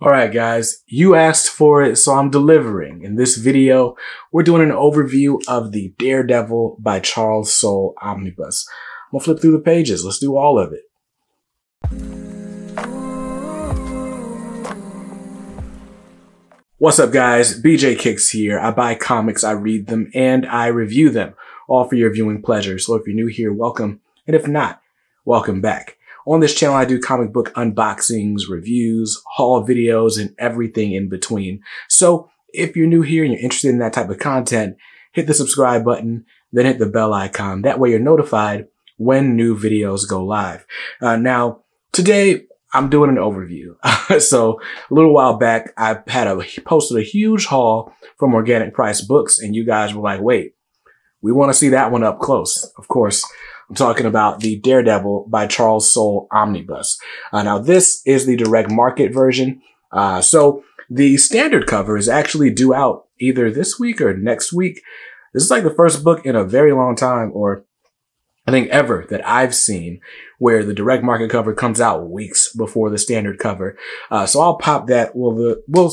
All right, guys, you asked for it, so I'm delivering. In this video, we're doing an overview of the Daredevil by Charles Soule Omnibus. I'm gonna flip through the pages. Let's do all of it. What's up, guys? BJ Kicks here. I buy comics, I read them, and I review them, all for your viewing pleasure. So if you're new here, welcome. And if not, welcome back. On this channel, I do comic book unboxings, reviews, haul videos, and everything in between. So if you're new here and you're interested in that type of content, hit the subscribe button, then hit the bell icon. That way you're notified when new videos go live. Uh, now, today I'm doing an overview. so a little while back, I had a posted a huge haul from Organic Price Books, and you guys were like, "Wait, we want to see that one up close." Of course, I'm talking about the Daredevil by Charles Soule Omnibus. Uh, now, this is the direct market version. Uh, so the standard cover is actually due out either this week or next week. This is like the first book in a very long time, or I think ever that I've seen where the direct market cover comes out weeks before the standard cover. Uh, so I'll pop that. Well, the, we'll,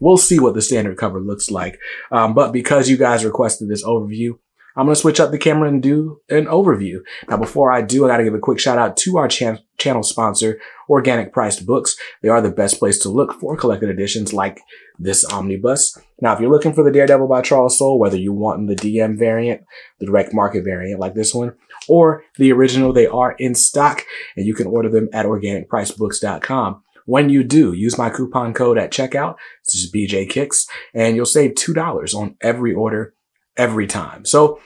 we'll see what the standard cover looks like. Um, but because you guys requested this overview, I'm going to switch up the camera and do an overview. Now, before I do, I got to give a quick shout out to our chan channel sponsor, Organic Priced Books. They are the best place to look for collected editions like this omnibus. Now, if you're looking for the Daredevil by Charles Soule, whether you want the DM variant, the direct market variant like this one, or the original, they are in stock and you can order them at organicpricebooks.com. When you do, use my coupon code at checkout. This is BJ Kicks and you'll save $2 on every order every time. So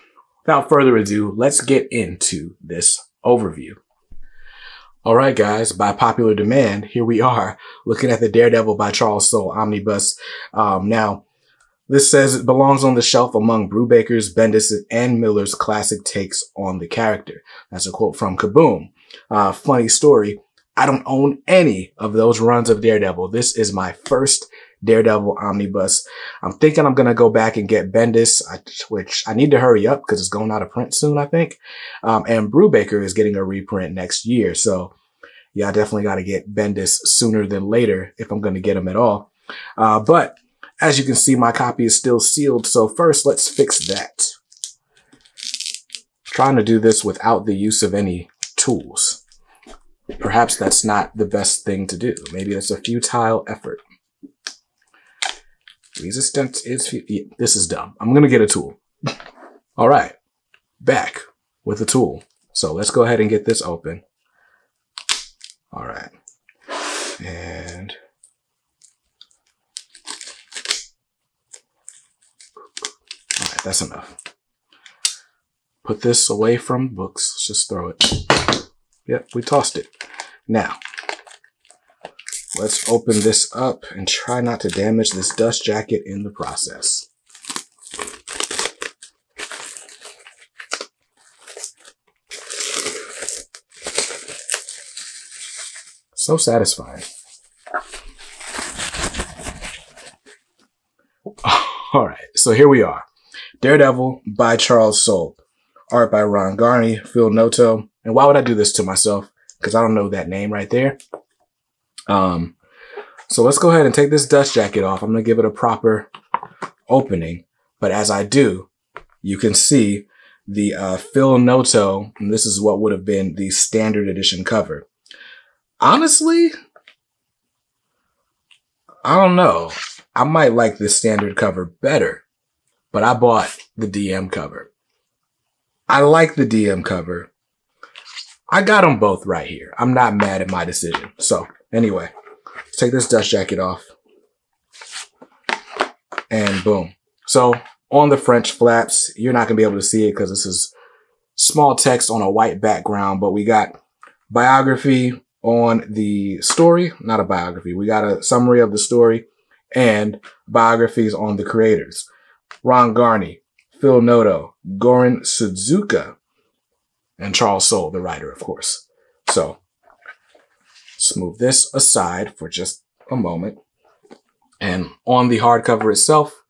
without further ado, let's get into this overview. All right, guys, by popular demand, here we are looking at the Daredevil by Charles Soule Omnibus. Um, now, this says it belongs on the shelf among Brubaker's, Bendis, and Miller's classic takes on the character. That's a quote from Kaboom. Uh, funny story. I don't own any of those runs of Daredevil. This is my first Daredevil Omnibus. I'm thinking I'm going to go back and get Bendis, which I need to hurry up because it's going out of print soon, I think. Um, and Brubaker is getting a reprint next year. So yeah, I definitely got to get Bendis sooner than later if I'm going to get them at all. Uh, but as you can see, my copy is still sealed. So first, let's fix that. Trying to do this without the use of any tools. Perhaps that's not the best thing to do. Maybe it's a futile effort. Resistance is, yeah, this is dumb. I'm going to get a tool. All right, back with a tool. So let's go ahead and get this open. All right. And all right, that's enough. Put this away from books. Let's just throw it. Yep, we tossed it. Now, Let's open this up and try not to damage this dust jacket in the process. So satisfying. All right, so here we are. Daredevil by Charles Soule. Art by Ron Garney, Phil Noto. And why would I do this to myself? Because I don't know that name right there. Um, so let's go ahead and take this dust jacket off. I'm going to give it a proper opening. But as I do, you can see the uh, Phil Noto, and this is what would have been the standard edition cover. Honestly, I don't know. I might like the standard cover better, but I bought the DM cover. I like the DM cover. I got them both right here. I'm not mad at my decision. So Anyway, let's take this dust jacket off. And boom. So on the French flaps, you're not going to be able to see it because this is small text on a white background, but we got biography on the story, not a biography. We got a summary of the story and biographies on the creators. Ron Garney, Phil Noto, Goran Sudzuka, and Charles Soule, the writer, of course. So Let's move this aside for just a moment. And on the hardcover itself,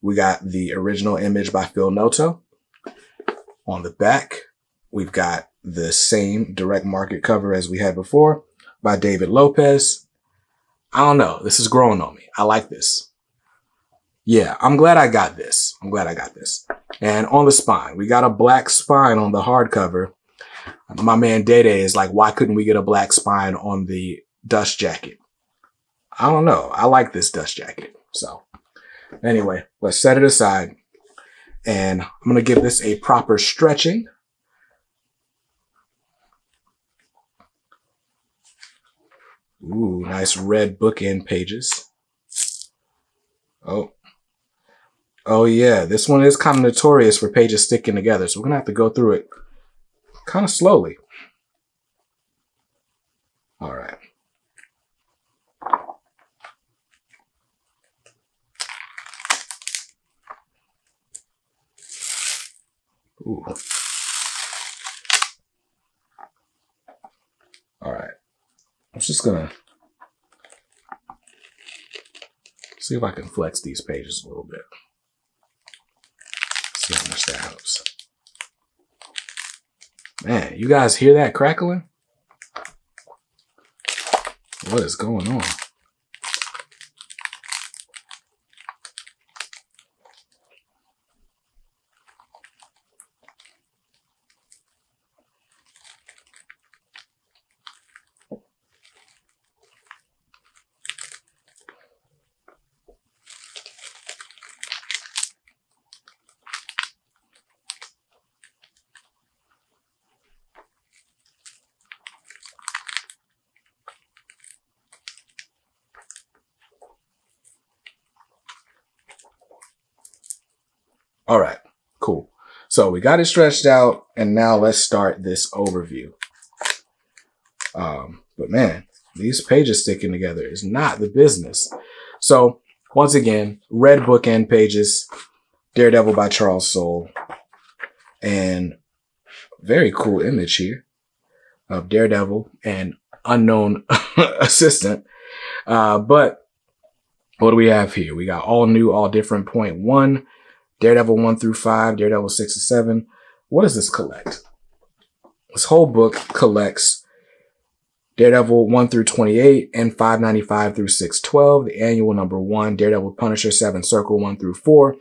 we got the original image by Phil Noto. On the back, we've got the same direct market cover as we had before by David Lopez. I don't know. This is growing on me. I like this. Yeah, I'm glad I got this. I'm glad I got this. And on the spine, we got a black spine on the hardcover. My man Dede is like, why couldn't we get a black spine on the dust jacket? I don't know. I like this dust jacket. So anyway, let's set it aside. And I'm going to give this a proper stretching. Ooh, nice red bookend pages. Oh. Oh yeah, this one is kind of notorious for pages sticking together, so we're gonna have to go through it kind of slowly. All right. Ooh. All right. I'm just gonna see if I can flex these pages a little bit. See how much that helps. Man, you guys hear that crackling? What is going on? All right, cool. So we got it stretched out and now let's start this overview. Um, but man, these pages sticking together is not the business. So once again, red book bookend pages, Daredevil by Charles Soule, and very cool image here of Daredevil and unknown assistant. Uh, but what do we have here? We got all new, all different point one, Daredevil 1 through 5, Daredevil 6 and 7. What does this collect? This whole book collects Daredevil 1 through 28 and 595 through 612, the annual number 1, Daredevil Punisher 7 Circle 1 through 4,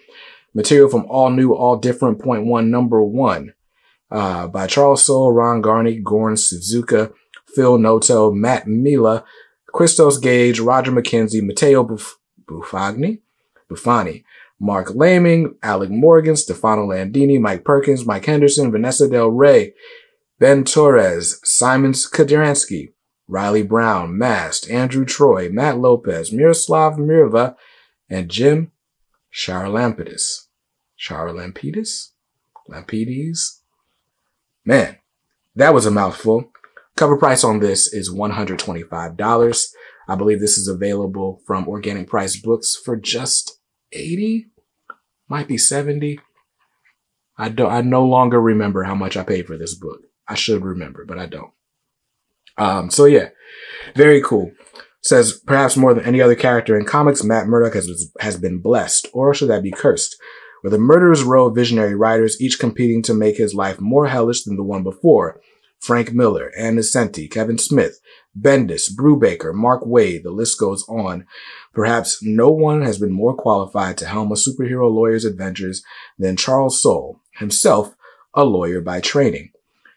material from All New, All Different Point 1, number 1, uh, by Charles Soule, Ron Garney, Goran Suzuka, Phil Noto, Matt Milla, Christos Gage, Roger McKenzie, Matteo Buff- Buffagni, Buffani, Marc Laming, Alec Morgan, Stefano Landini, Mike Perkins, Mike Henderson, Vanessa Del Rey, Ben Torres, Simon Kudranski, Riley Brown, Mast, Andrew Troy, Matt Lopez, Miroslav Mirva, and Jim Charalampidis. Charalampidis? Lampides? Man, that was a mouthful. Cover price on this is $125. I believe this is available from Organic Price Books for just 80, might be 70. I don't, I no longer remember how much I paid for this book. I should remember, but I don't. Um, so yeah, very cool. Says perhaps more than any other character in comics, Matt Murdock has, has been blessed, or should that be cursed? With a murderous row of visionary writers, each competing to make his life more hellish than the one before. Frank Miller, Ann Nocenti, Kevin Smith, Bendis, Brubaker, Mark Waid, the list goes on. Perhaps no one has been more qualified to helm a superhero lawyer's adventures than Charles Soule, himself a lawyer by training.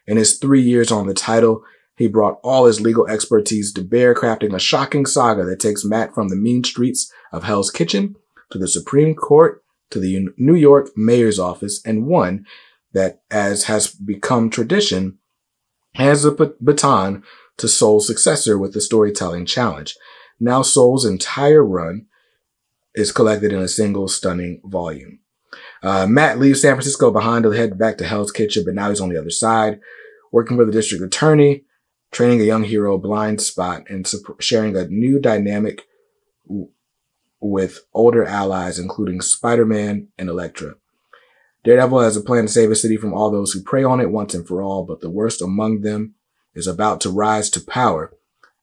In his three years on the title, he brought all his legal expertise to bear, crafting a shocking saga that takes Matt from the mean streets of Hell's Kitchen to the Supreme Court to the New York mayor's office, and one that, as has become tradition, hands the baton to Soule's successor with the storytelling challenge. Now Soule's entire run is collected in a single stunning volume. Uh, Matt leaves San Francisco behind to head back to Hell's Kitchen, but now he's on the other side, working for the district attorney, training a young hero Blindspot, and sharing a new dynamic w- with older allies, including Spider-Man and Elektra. Daredevil has a plan to save his city from all those who prey on it once and for all, but the worst among them is about to rise to power.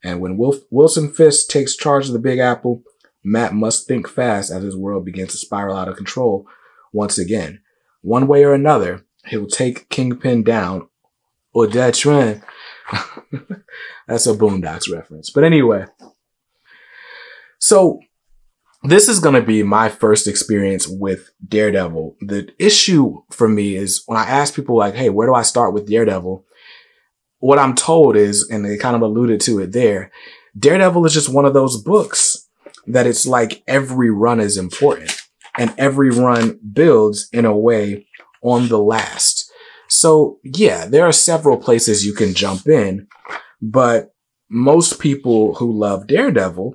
And when Wilson Fisk takes charge of the Big Apple, Matt must think fast as his world begins to spiral out of control once again. One way or another, he'll take Kingpin down. Or that That's a Boondocks reference. But anyway, So this is going to be my first experience with Daredevil. The issue for me is when I ask people like, Hey, where do I start with Daredevil? What I'm told is, and they kind of alluded to it there, Daredevil is just one of those books that it's like every run is important and every run builds in a way on the last. So yeah, there are several places you can jump in, but most people who love Daredevil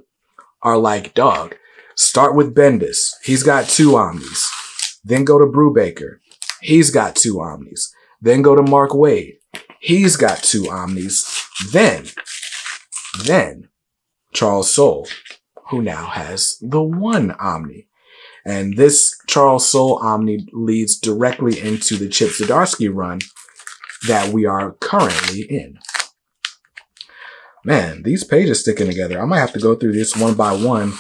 are like, dog, start with Bendis. He's got two Omnis. Then go to Brubaker. He's got two Omnis. Then go to Mark Waid. He's got two Omnis. Then, then Charles Soule, who now has the one Omni. And this Charles Soule Omni leads directly into the Chip Zdarsky run that we are currently in. Man, these pages sticking together. I might have to go through this one by one.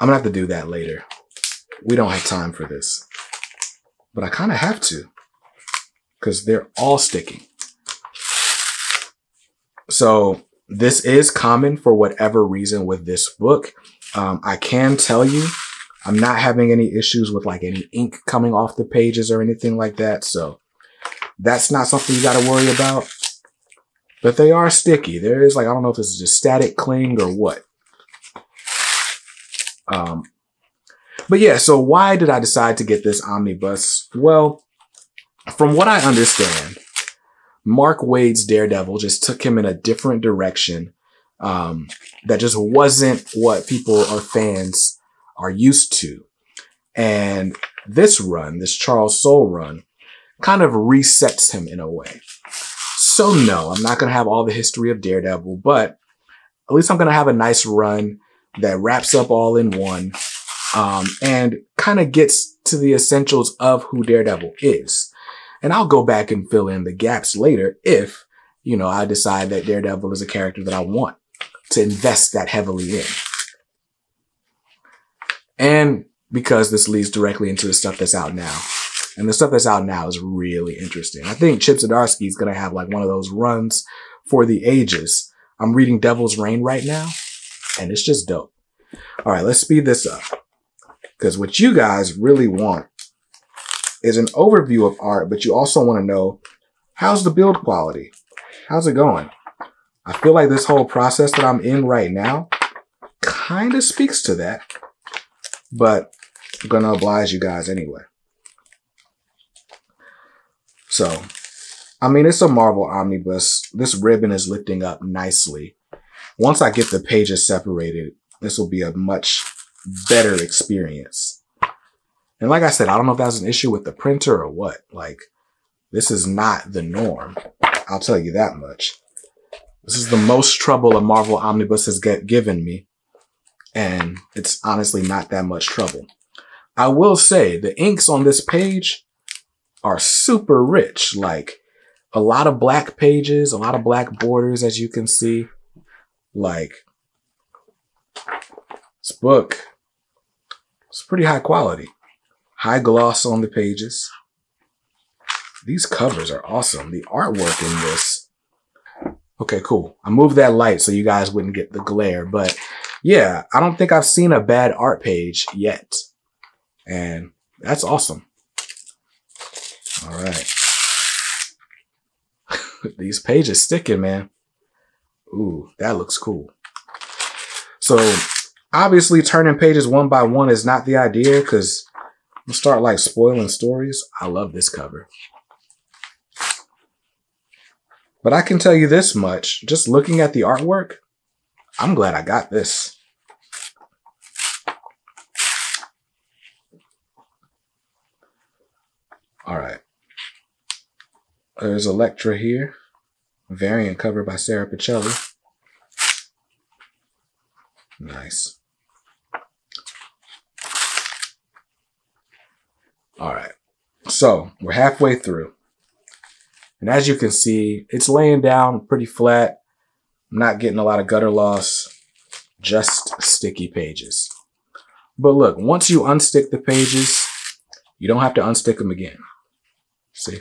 I'm gonna have to do that later. We don't have time for this. But I kind of have to. Because they're all sticking. So this is common for whatever reason with this book. Um, I can tell you, I'm not having any issues with like any ink coming off the pages or anything like that. So that's not something you got to worry about. But they are sticky. There is like, I don't know if this is just static cling or what. Um, but yeah, so why did I decide to get this omnibus? Well, from what I understand, Mark Waid's Daredevil just took him in a different direction um, that just wasn't what people or fans are used to. And this run, this Charles Soule run, kind of resets him in a way. So no, I'm not going to have all the history of Daredevil, but at least I'm going to have a nice run that wraps up all in one um, and kind of gets to the essentials of who Daredevil is. And I'll go back and fill in the gaps later if, you know, I decide that Daredevil is a character that I want to invest that heavily in. And because this leads directly into the stuff that's out now. And the stuff that's out now is really interesting. I think Chip Zdarsky is going to have like one of those runs for the ages. I'm reading Devil's Reign right now, and it's just dope. All right, let's speed this up. Because what you guys really want is an overview of art, but you also want to know how's the build quality? How's it going? I feel like this whole process that I'm in right now kind of speaks to that, but I'm going to oblige you guys anyway. So, I mean, it's a Marvel omnibus. This ribbon is lifting up nicely. Once I get the pages separated, this will be a much better experience. And like I said, I don't know if that's an issue with the printer or what. Like, this is not the norm. I'll tell you that much. This is the most trouble a Marvel Omnibus has get, given me. And it's honestly not that much trouble. I will say the inks on this page are super rich. Like a lot of black pages, a lot of black borders, as you can see. Like this book, it's pretty high quality. High gloss on the pages. These covers are awesome. The artwork in this. Okay, cool. I moved that light so you guys wouldn't get the glare, but yeah, I don't think I've seen a bad art page yet. And that's awesome. All right. These pages sticking, man. Ooh, that looks cool. So obviously turning pages one by one is not the idea because We'll start like spoiling stories. I love this cover. But I can tell you this much, just looking at the artwork, I'm glad I got this. All right. There's Elektra here. Variant cover by Sara Pichelli. Nice. All right. So we're halfway through. And as you can see, it's laying down pretty flat. I'm not getting a lot of gutter loss, just sticky pages. But look, once you unstick the pages, you don't have to unstick them again. See?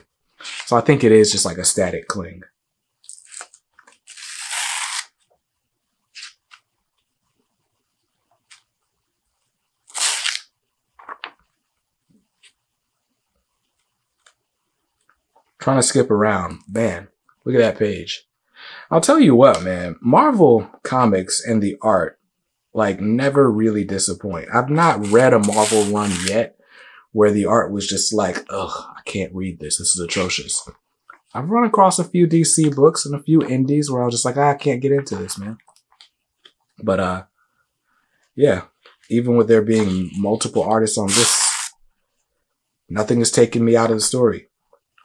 So I think it is just like a static cling. Trying to skip around. Man, look at that page. I'll tell you what, man, Marvel comics and the art like never really disappoint. I've not read a Marvel run yet where the art was just like, ugh, I can't read this. This is atrocious. I've run across a few DC books and a few indies where I was just like, ah, I can't get into this, man. But uh yeah, even with there being multiple artists on this, nothing is taking me out of the story.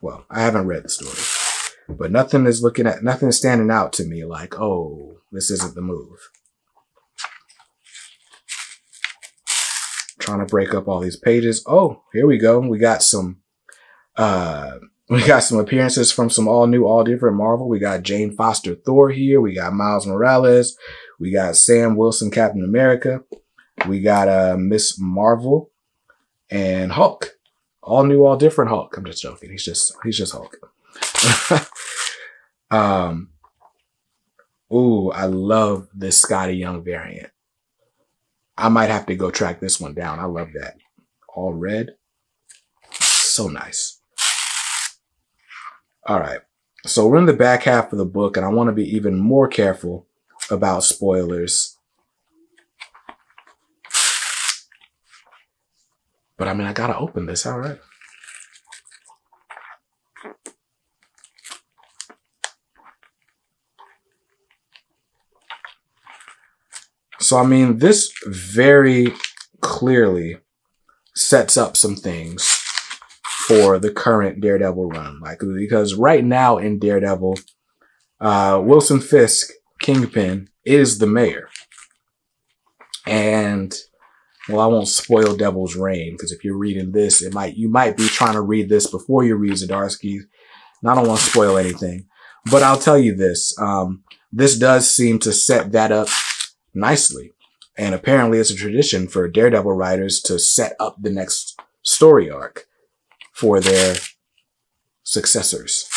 Well, I haven't read the story, but nothing is looking at, nothing is standing out to me like, oh, this isn't the move. Trying to break up all these pages. Oh, here we go. We got some, uh, we got some appearances from some all new, all different Marvel. We got Jane Foster Thor here. We got Miles Morales. We got Sam Wilson Captain America. We got uh, Miss Marvel and Hulk. All new, all different Hulk. I'm just joking. He's just he's just Hulk. um Ooh, I love this Skottie Young variant. I might have to go track this one down. I love that. All red. So nice. All right. So we're in the back half of the book, and I want to be even more careful about spoilers. But I mean, I gotta open this, all right? So, I mean, this very clearly sets up some things for the current Daredevil run. Like, because right now in Daredevil, uh, Wilson Fisk Kingpin is the mayor. Well, I won't spoil Devil's Reign because if you're reading this, it might you might be trying to read this before you read Zdarsky. And I don't want to spoil anything, but I'll tell you this: um, this does seem to set that up nicely, and apparently it's a tradition for Daredevil writers to set up the next story arc for their successors.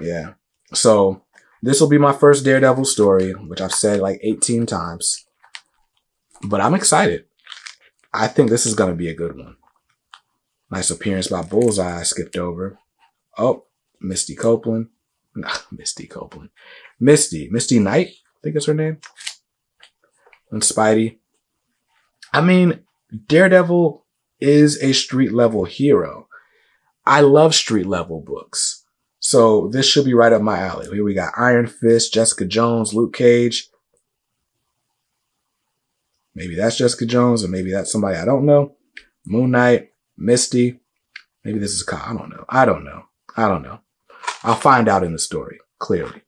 Yeah. So this will be my first Daredevil story, which I've said like 18 times. But I'm excited. I think this is going to be a good one. Nice appearance by Bullseye I skipped over. Oh, Misty Copeland. Nah, Misty Copeland. Misty. Misty Knight, I think is her name. And Spidey. I mean, Daredevil is a street level hero. I love street level books. So this should be right up my alley. Here we got Iron Fist, Jessica Jones, Luke Cage. Maybe that's Jessica Jones, or maybe that's somebody I don't know. Moon Knight, Misty. Maybe this is Kyle. I don't know. I don't know. I don't know. I'll find out in the story, clearly.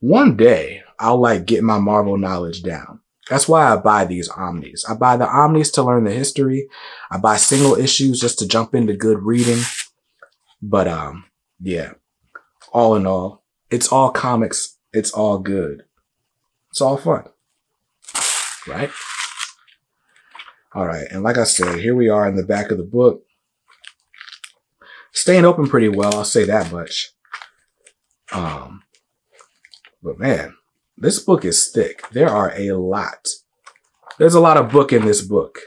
One day, I'll like get my Marvel knowledge down. That's why I buy these omnis. I buy the omnis to learn the history. I buy single issues just to jump into good reading. But um, yeah, all in all, it's all comics. It's all good. It's all fun. Right? All right. And like I said, here we are in the back of the book. Staying open pretty well. I'll say that much. Um, but man, this book is thick. There are a lot. There's a lot of book in this book.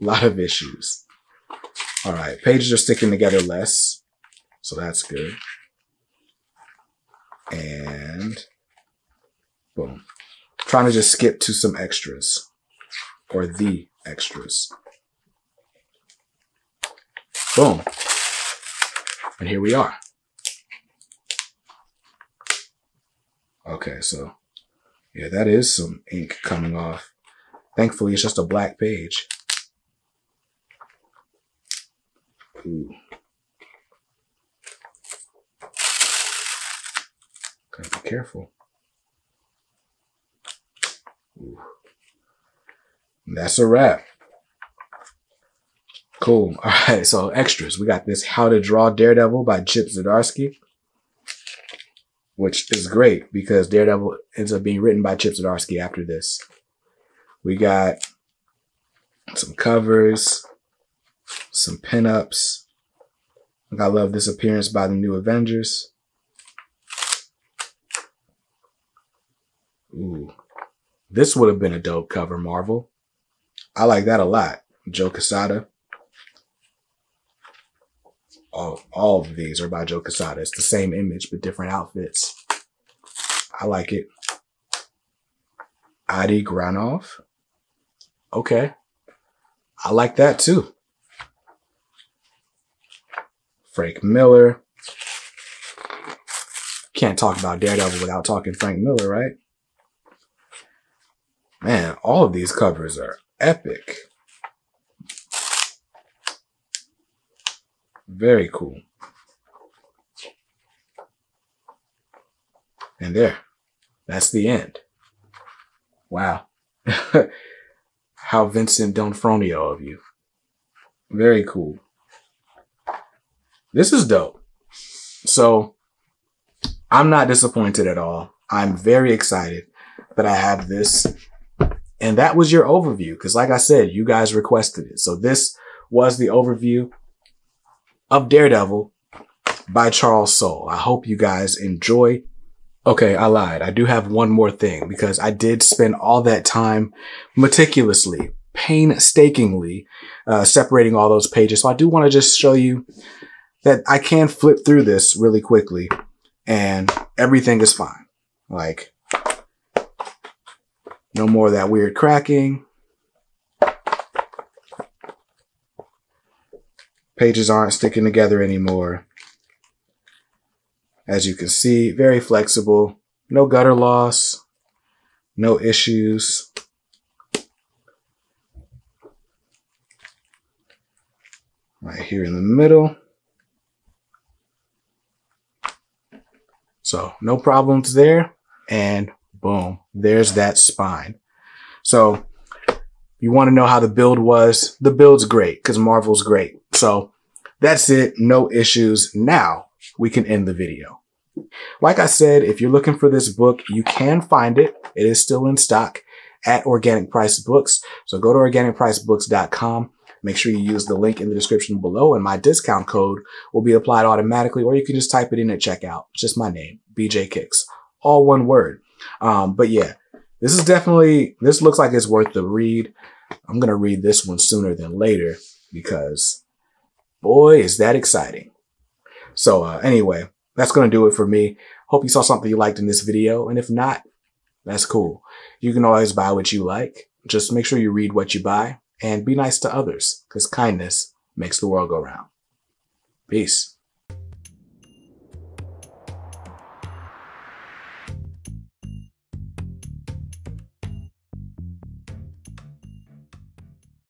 A lot of issues. All right. Pages are sticking together less. So that's good. And boom. Trying to just skip to some extras or the extras. Boom. And here we are. Okay, so yeah, that is some ink coming off. Thankfully, it's just a black page. Ooh. Gotta be careful. Ooh. That's a wrap. Cool. All right. So extras. We got this How to Draw Daredevil by Chip Zdarsky, which is great because Daredevil ends up being written by Chip Zdarsky after this. We got some covers, some pinups. I love this appearance by the New Avengers. Ooh. This would have been a dope cover, Marvel. I like that a lot. Joe Quesada. all, all of these are by Joe Quesada. It's the same image, but different outfits. I like it. Adi Granov. Okay. I like that too. Frank Miller. Can't talk about Daredevil without talking Frank Miller, right? Man, all of these covers are epic. Very cool. And there, that's the end. Wow. How Vincent D'Onofrio of you. Very cool. This is dope. So I'm not disappointed at all. I'm very excited that I have this. And that was your overview. Because like I said, you guys requested it. So this was the overview of Daredevil by Charles Soule. I hope you guys enjoy. Okay, I lied. I do have one more thing because I did spend all that time meticulously, painstakingly uh, separating all those pages. So I do want to just show you that I can flip through this really quickly and everything is fine. Like, no more of that weird cracking. Pages aren't sticking together anymore. As you can see, very flexible, no gutter loss, no issues. Right here in the middle. So no problems there. And boom, there's that spine. So you want to know how the build was? The build's great because Marvel's great. So that's it. No issues. Now we can end the video. Like I said, if you're looking for this book, you can find it. It is still in stock at Organic Price Books. So go to organicpricebooks.com. Make sure you use the link in the description below and my discount code will be applied automatically, or you can just type it in at checkout. It's just my name, BJ Kicks. All one word. Um, but yeah, this is definitely, this looks like it's worth the read. I'm going to read this one sooner than later because boy, is that exciting. So uh, anyway, that's going to do it for me. Hope you saw something you liked in this video. And if not, that's cool. You can always buy what you like. Just make sure you read what you buy and be nice to others because kindness makes the world go round. Peace.